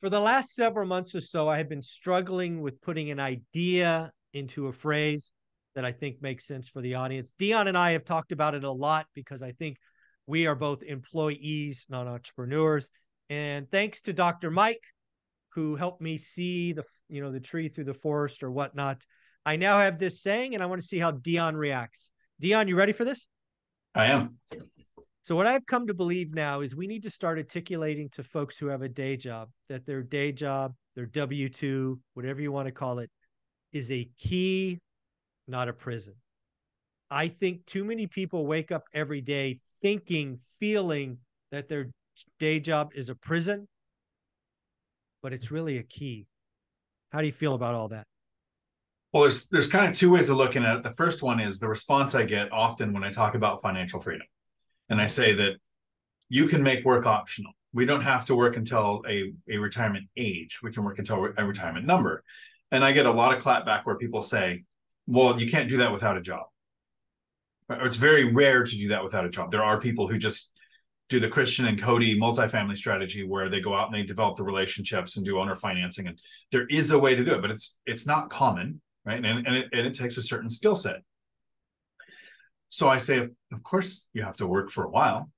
for the last several months or so, I have been struggling with putting an idea into a phrase that I think makes sense for the audience. Dion and I have talked about it a lot because I think we are both employees, not entrepreneurs. And thanks to Dr. Mike, who helped me see the you know the tree through the forest or whatnot, I now have this saying, and I want to see how Dion reacts. Dion, you ready for this? I am. So what I've come to believe now is we need to start articulating to folks who have a day job that their day job, their W2, whatever you want to call it, is a key, not a prison. I think too many people wake up every day thinking, feeling that their day job is a prison, but it's really a key. How do you feel about all that? Well, there's there's kind of two ways of looking at it. The first one is the response I get often when I talk about financial freedom and I say that you can make work optional. We don't have to work until a, a retirement age. We can work until a retirement number. And I get a lot of clapback where people say, well, you can't do that without a job. It's very rare to do that without a job. There are people who just do the Christian and Cody multifamily strategy where they go out and they develop the relationships and do owner financing. And there is a way to do it, but it's it's not common, right? And, and, it, and it takes a certain skill set. So I say, of course, you have to work for a while,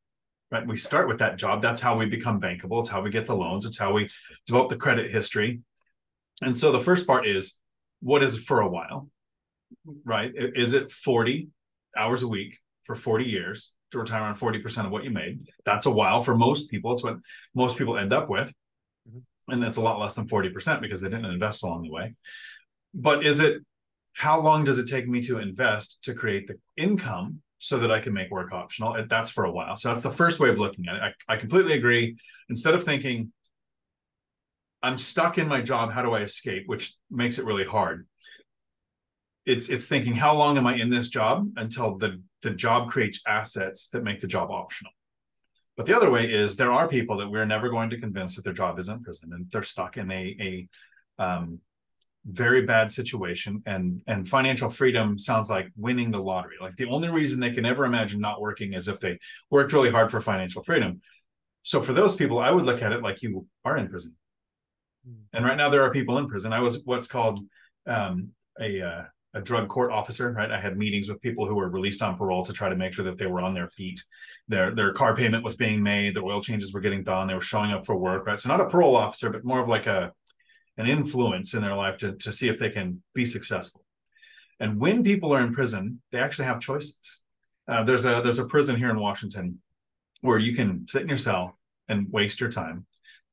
right? We start with that job. That's how we become bankable. It's how we get the loans. It's how we develop the credit history. And so the first part is what is for a while, right? Is it 40 hours a week for 40 years to retire on 40% of what you made? That's a while for most people. It's what most people end up with. Mm-hmm. And that's a lot less than 40% because they didn't invest along the way. But is it how long does it take me to invest to create the income so that I can make work optional? That's for a while. So that's the first way of looking at it. I, I completely agree. Instead of thinking, I'm stuck in my job, how do I escape? Which makes it really hard. It's it's thinking, how long am I in this job until the, the job creates assets that make the job optional? But the other way is there are people that we're never going to convince that their job isn't prison and they're stuck in a a um, very bad situation and and financial freedom sounds like winning the lottery. Like the only reason they can ever imagine not working is if they worked really hard for financial freedom. So for those people i would look at it like you are in prison. Hmm. and right now there are people in prison. I was what's called um, a uh, a drug court officer right? I had meetings with people who were released on parole to try to make sure that they were on their feet. Their their car payment was being made. The oil changes were getting done. They were showing up for work right? So not a parole officer but more of like a an influence in their life to, to see if they can be successful. And when people are in prison, they actually have choices. Uh, there's a there's a prison here in Washington where you can sit in your cell and waste your time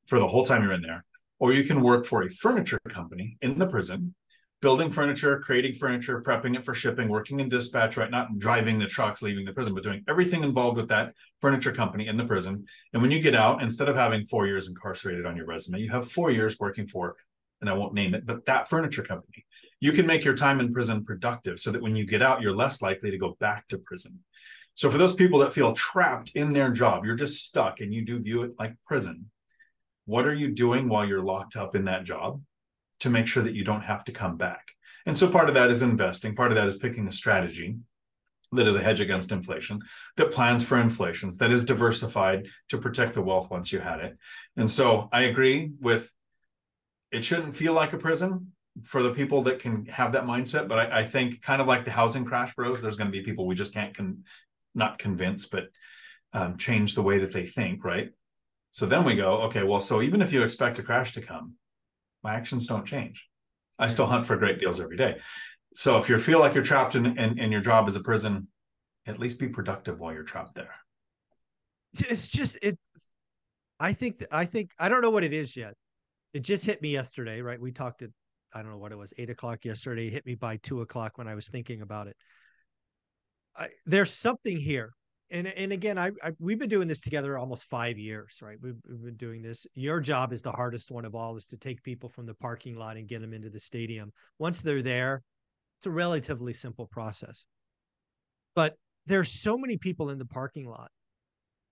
for the whole time you're in there, or you can work for a furniture company in the prison, building furniture, creating furniture, prepping it for shipping, working in dispatch, right? Not driving the trucks, leaving the prison, but doing everything involved with that furniture company in the prison. And when you get out, instead of having four years incarcerated on your resume, you have four years working for and I won't name it, but that furniture company. You can make your time in prison productive so that when you get out, you're less likely to go back to prison. So for those people that feel trapped in their job, you're just stuck and you do view it like prison. What are you doing while you're locked up in that job to make sure that you don't have to come back? And so part of that is investing, part of that is picking a strategy that is a hedge against inflation, that plans for inflations, that is diversified to protect the wealth once you had it. And so I agree with it shouldn't feel like a prison for the people that can have that mindset. But I, I think kind of like the housing crash bros, there's going to be people we just can't con- not convince, but um, change the way that they think, right? So then we go, okay, well, so even if you expect a crash to come, my actions don't change. I still hunt for great deals every day. So if you feel like you're trapped in, in, in your job as a prison, at least be productive while you're trapped there. It's just it. I think I think I don't know what it is yet it just hit me yesterday, right? We talked at I don't know what it was, eight o'clock yesterday. It hit me by two o'clock when I was thinking about it. I, there's something here, and and again, I, I, we've been doing this together almost five years, right? We've, we've been doing this. Your job is the hardest one of all, is to take people from the parking lot and get them into the stadium. Once they're there, it's a relatively simple process. But there's so many people in the parking lot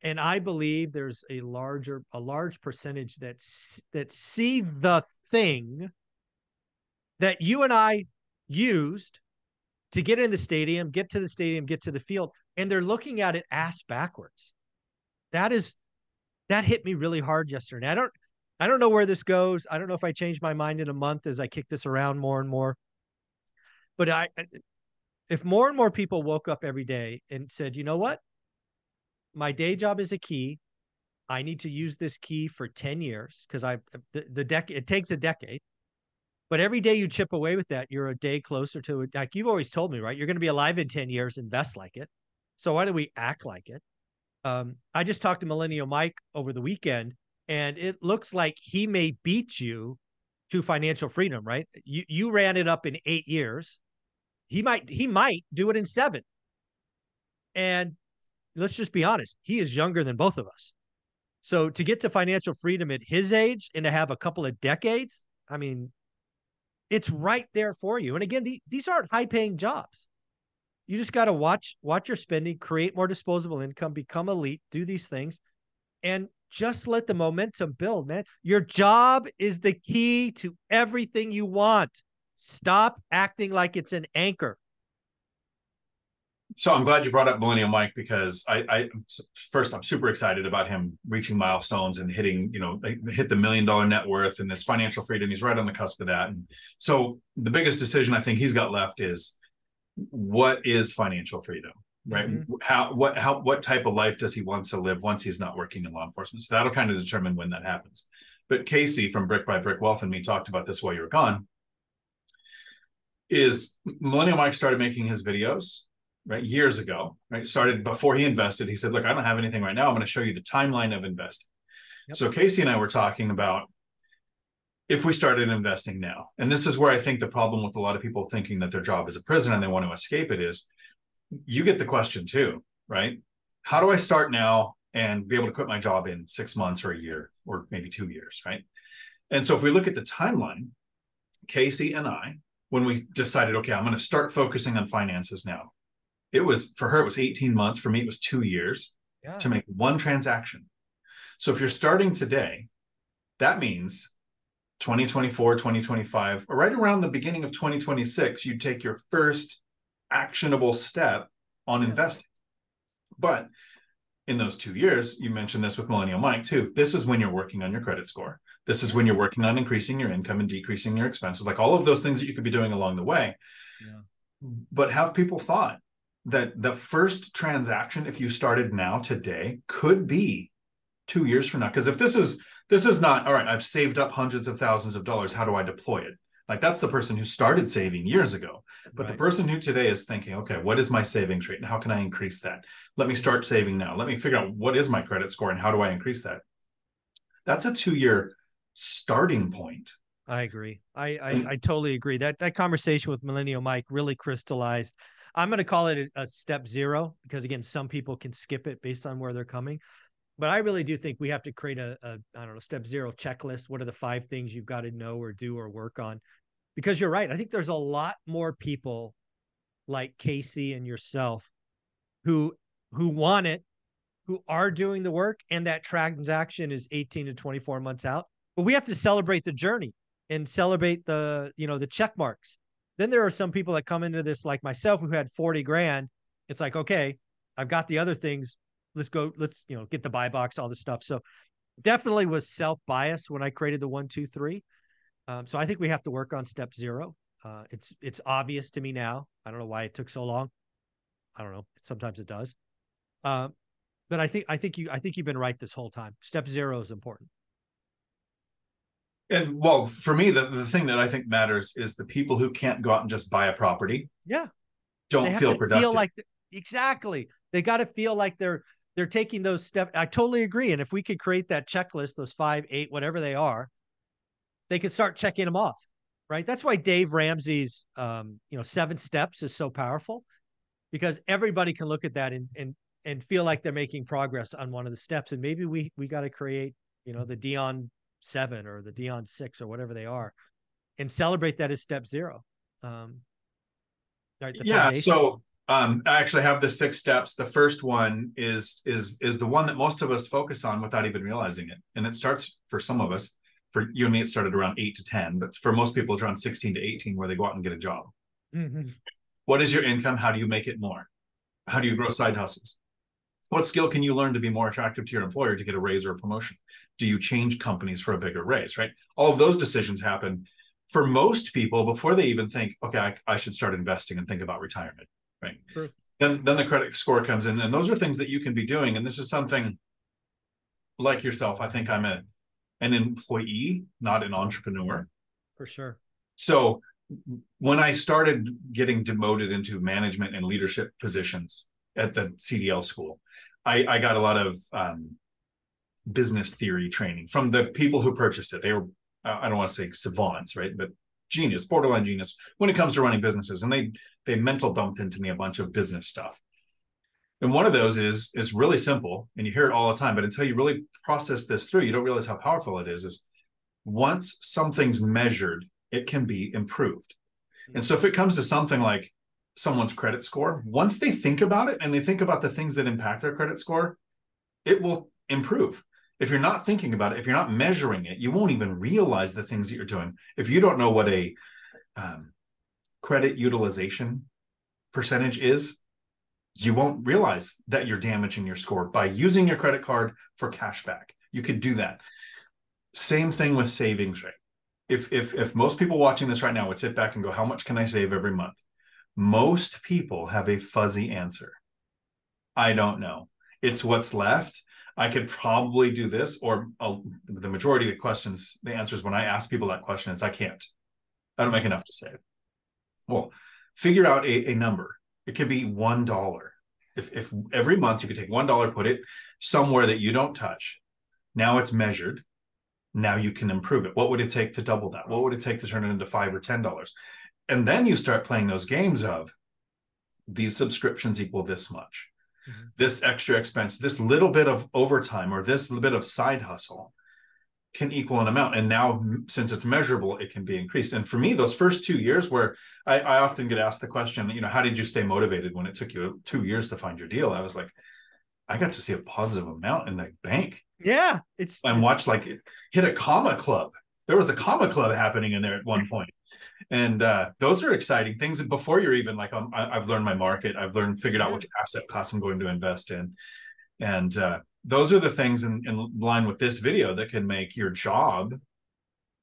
and I believe there's a larger a large percentage that that see the thing that you and I used to get in the stadium, get to the stadium, get to the field, and they're looking at it ass backwards. That is that hit me really hard yesterday. I don't I don't know where this goes. I don't know if I change my mind in a month as I kick this around more and more. But I, if more and more people woke up every day and said, you know what, my day job is a key. I need to use this key for 10 years because I the, the deck it takes a decade. But every day you chip away with that, you're a day closer to it. Like you've always told me, right? You're going to be alive in 10 years, invest like it. So why do we act like it? Um, I just talked to Millennial Mike over the weekend, and it looks like he may beat you to financial freedom, right? You you ran it up in eight years. He might he might do it in seven. And let's just be honest, he is younger than both of us. So to get to financial freedom at his age and to have a couple of decades, I mean, it's right there for you. And again, the, these aren't high paying jobs. You just got to watch watch your spending, create more disposable income, become elite, do these things, and just let the momentum build, man. Your job is the key to everything you want. Stop acting like it's an anchor so I'm glad you brought up Millennial Mike because I, I first I'm super excited about him reaching milestones and hitting, you know, hit the million dollar net worth and this financial freedom. He's right on the cusp of that. And so the biggest decision I think he's got left is what is financial freedom, right? Mm-hmm. How what how what type of life does he want to live once he's not working in law enforcement? So that'll kind of determine when that happens. But Casey from Brick by Brick Wealth and me talked about this while you were gone. Is Millennial Mike started making his videos right years ago right started before he invested he said look i don't have anything right now. I'm going to show you the timeline of investing. Yep. so casey and i were talking about if we started investing now and this is where i think the problem with a lot of people thinking that their job is a prison and they want to escape it is you get the question too right? How do i start now and be able to quit my job in six months or a year or maybe two years right? And so if we look at the timeline casey and i when we decided okay i'm going to start focusing on finances now it was for her it was 18 months for me it was two years yeah. to make one transaction so if you're starting today that means 2024 2025 or right around the beginning of 2026 you take your first actionable step on yeah. investing but in those two years you mentioned this with millennial mike too this is when you're working on your credit score this is when you're working on increasing your income and decreasing your expenses like all of those things that you could be doing along the way yeah. but have people thought that the first transaction, if you started now today, could be two years from now. Because if this is this is not all right, I've saved up hundreds of thousands of dollars. How do I deploy it? Like that's the person who started saving years ago. But right. the person who today is thinking, okay, what is my savings rate and how can I increase that? Let me start saving now. Let me figure out what is my credit score and how do I increase that? That's a two-year starting point. I agree. I I, I totally agree. That that conversation with Millennial Mike really crystallized I'm going to call it a, a step zero because again, some people can skip it based on where they're coming. But I really do think we have to create a, a I don't know step zero checklist. What are the five things you've got to know or do or work on? Because you're right. I think there's a lot more people like Casey and yourself who who want it, who are doing the work, and that transaction is 18 to 24 months out. But we have to celebrate the journey and celebrate the you know the check marks then there are some people that come into this like myself who had 40 grand. It's like, okay, I've got the other things. Let's go, let's, you know, get the buy box, all this stuff. So definitely was self bias when I created the one, two, three. Um, so I think we have to work on step zero. Uh, it's it's obvious to me now. I don't know why it took so long. I don't know. Sometimes it does. Uh, but I think I think you I think you've been right this whole time. Step zero is important. And well, for me, the, the thing that I think matters is the people who can't go out and just buy a property. Yeah. Don't feel productive. Feel like exactly. They got to feel like they're they're taking those steps. I totally agree. And if we could create that checklist, those five, eight, whatever they are, they could start checking them off. Right. That's why Dave Ramsey's um, you know, seven steps is so powerful because everybody can look at that and and and feel like they're making progress on one of the steps. And maybe we we got to create, you know, the Dion seven or the Dion six or whatever they are, and celebrate that as step zero. Um, right, yeah. Foundation. So um, I actually have the six steps. The first one is is is the one that most of us focus on without even realizing it, and it starts for some of us. For you and me, it started around eight to ten, but for most people, it's around sixteen to eighteen, where they go out and get a job. Mm-hmm. What is your income? How do you make it more? How do you grow side hustles? What skill can you learn to be more attractive to your employer to get a raise or a promotion? Do you change companies for a bigger raise, right? All of those decisions happen for most people before they even think, okay, I, I should start investing and think about retirement, right? True. Then, then the credit score comes in, and those are things that you can be doing. And this is something like yourself. I think I'm a an employee, not an entrepreneur. For sure. So when I started getting demoted into management and leadership positions at the CDL school, I, I got a lot of um, business theory training from the people who purchased it. They were, I don't want to say savants, right? But genius, borderline genius when it comes to running businesses. And they they mental dumped into me a bunch of business stuff. And one of those is is really simple, and you hear it all the time. But until you really process this through, you don't realize how powerful it is. Is once something's measured, it can be improved. And so if it comes to something like someone's credit score, once they think about it and they think about the things that impact their credit score, it will improve. If you're not thinking about it, if you're not measuring it, you won't even realize the things that you're doing. If you don't know what a um, credit utilization percentage is, you won't realize that you're damaging your score by using your credit card for cash back. You could do that. Same thing with savings rate. If if if most people watching this right now would sit back and go, how much can I save every month? Most people have a fuzzy answer. I don't know. It's what's left. I could probably do this, or the majority of the questions, the answers when I ask people that question is I can't. I don't make enough to save. Well, figure out a, a number. It could be one dollar. If if every month you could take one dollar, put it somewhere that you don't touch. Now it's measured. Now you can improve it. What would it take to double that? What would it take to turn it into five or ten dollars? And then you start playing those games of these subscriptions equal this much mm-hmm. this extra expense, this little bit of overtime or this little bit of side hustle can equal an amount. And now, since it's measurable, it can be increased. And for me, those first two years where I, I often get asked the question, you know, how did you stay motivated when it took you two years to find your deal? I was like, I got to see a positive amount in the bank. Yeah. It's and it's, watch like it hit a comma club. There was a comma club happening in there at one point and uh, those are exciting things. And before you're even like um, I, have learned my market. I've learned figured out which asset class i'm going to invest in. And uh, those are the things in, in line with this video that can make your job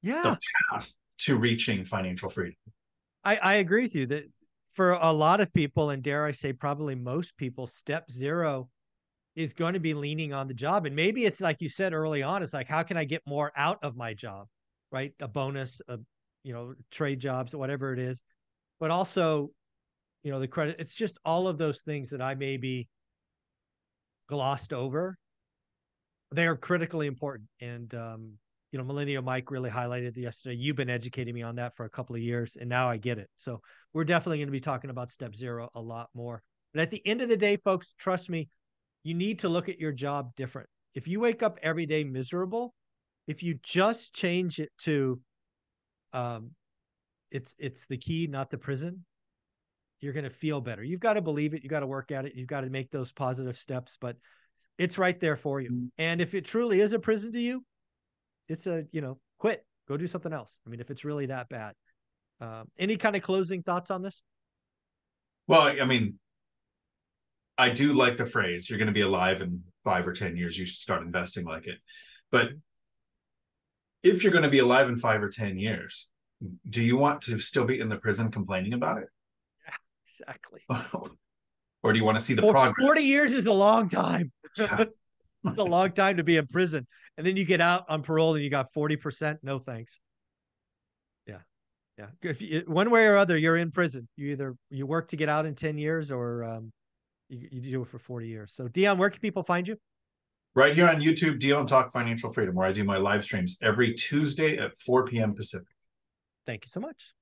yeah. the path to reaching financial freedom. I, I agree with you that for a lot of people and dare i say probably most people step zero is going to be leaning on the job. And maybe it's like you said early on it's like how can i get more out of my job right? A bonus a you know, trade jobs, or whatever it is, but also, you know, the credit. It's just all of those things that I maybe glossed over. They are critically important. And, um, you know, Millennial Mike really highlighted yesterday. You've been educating me on that for a couple of years, and now I get it. So we're definitely going to be talking about step zero a lot more. But at the end of the day, folks, trust me, you need to look at your job different. If you wake up every day miserable, if you just change it to um, it's it's the key, not the prison. You're going to feel better. You've got to believe it. You got to work at it. You've got to make those positive steps, but it's right there for you. Mm-hmm. And if it truly is a prison to you, it's a you know quit, go do something else. I mean, if it's really that bad. Um, any kind of closing thoughts on this? Well, I mean, I do like the phrase "you're going to be alive in five or ten years. You should start investing like it." But if you're going to be alive in five or 10 years, do you want to still be in the prison complaining about it? Yeah, exactly. or do you want to see the For, progress? 40 years is a long time. Yeah. it's a long time to be in prison. And then you get out on parole and you got 40%. No thanks. Yeah. Yeah. If you, one way or other, you're in prison. You either you work to get out in 10 years or um, you, you do it for 40 years. So Dion, where can people find you? Right here on YouTube, Dion Talk Financial Freedom, where I do my live streams every Tuesday at 4 p.m. Pacific. Thank you so much.